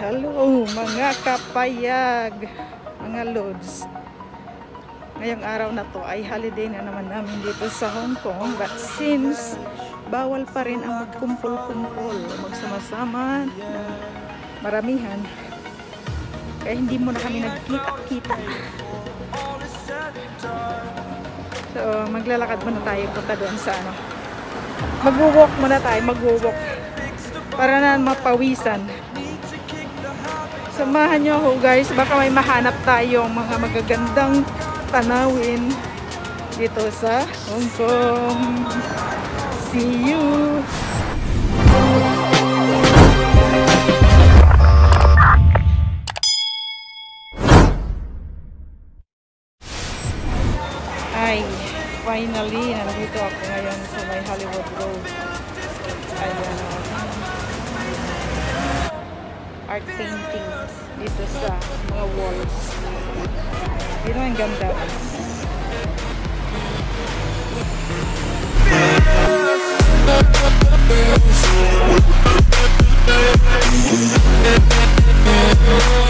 Hello mga kapayag, mga lods. Ngayong araw na to ay holiday na naman namin dito sa Hong Kong. But since bawal pa rin ang magkumpul-kumpul, magsama-sama na maramihan, kaya hindi mo na kami nagkita-kita. So, maglalakad muna tayo punta doon sa ano. Mag-walk muna tayo, mag-walk. Para na mapawisan. Samahan nyo ako guys, baka may mahanap tayong mga magagandang tanawin dito sa Hong Kong. See you! Ay, finally, nandito ako ngayon sa may Hollywood Road. Ayan. Art paintings dito sa mga walls. Dito ang ganda. burning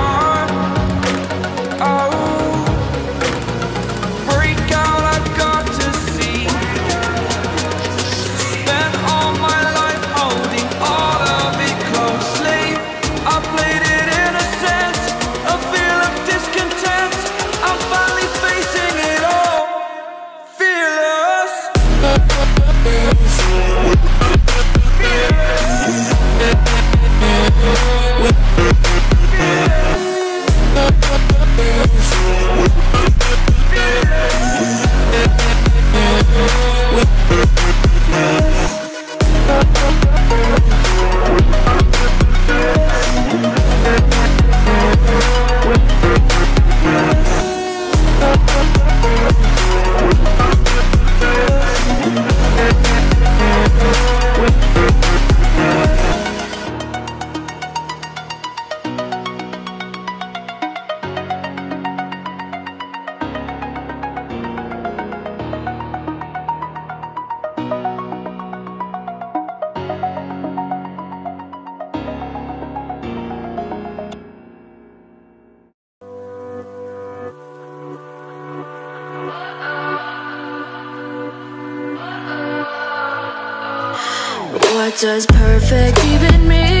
Does perfect even mean?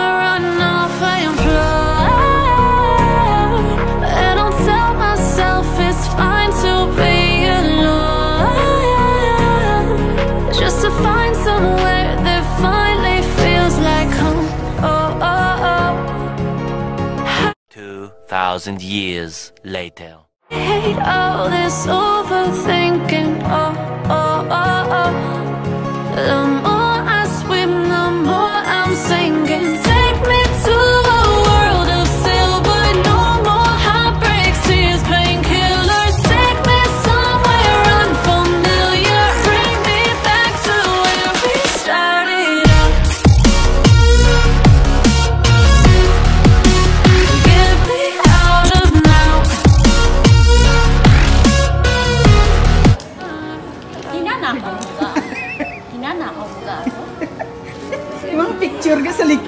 2,000 years later. I hate all this overthinking, oh, oh, oh, oh. Um,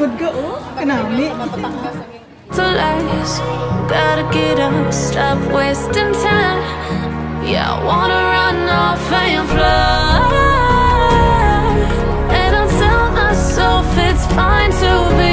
Good go. Oh, kanami. To last, better get up, stop wasting time. Yeah, I wanna run off and fly. And I tell myself it's fine to be.